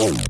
Boom.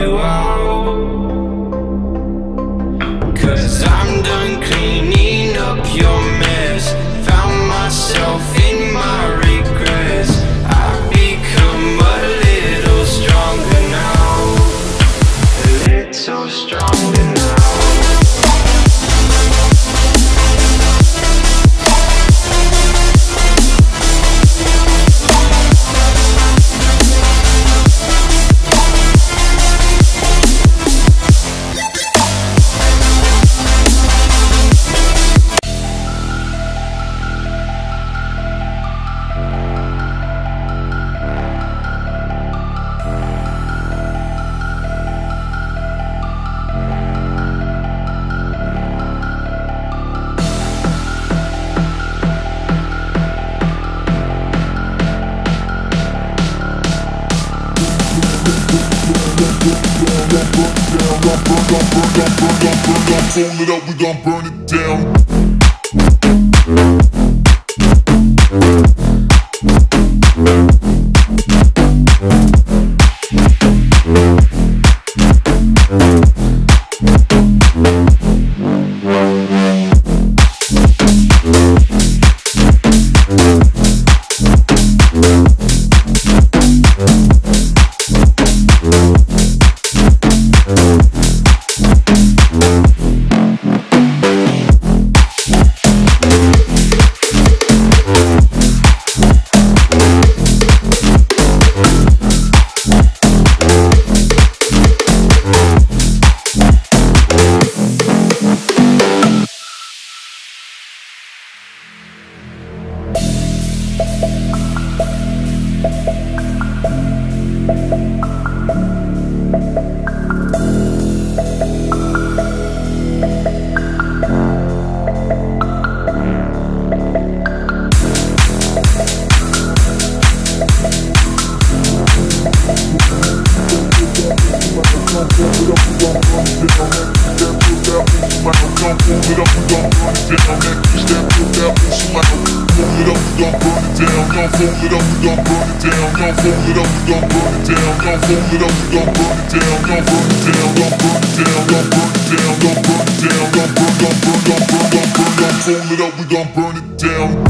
You out. Cause I'm done cleaning up your Fold it up, we gon' burn it Fold it up, we gon' burn it down.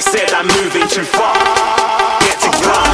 Said I'm moving too far. Get to grind.